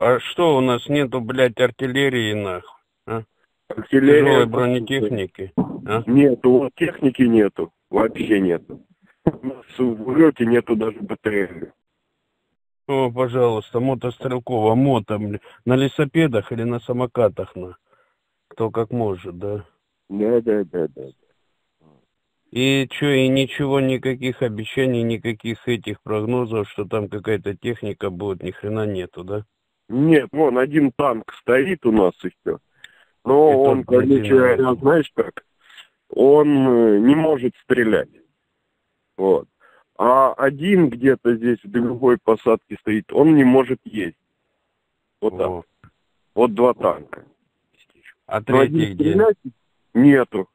А что у нас нету, блядь, артиллерии, нахуй? А? Артиллерия... Тяжелой бронетехники? А? Нету, вот техники нету. Вообще нету. У нас в Урете нету даже БТР. О, пожалуйста, мотострелково, мото, блядь. На лесопедах или на самокатах, на? Кто как может, да? Да, да, да, да. И что, и ничего, никаких обещаний, никаких этих прогнозов, что там какая-то техника будет, ни хрена нету, да? Нет, вон один танк стоит у нас и все. Но И он, короче, говоря, знаешь как, он э, не может стрелять. Вот. А один где-то здесь в другой посадке стоит, он не может есть. Вот так. Вот два танка. А третий где? стрелять нету.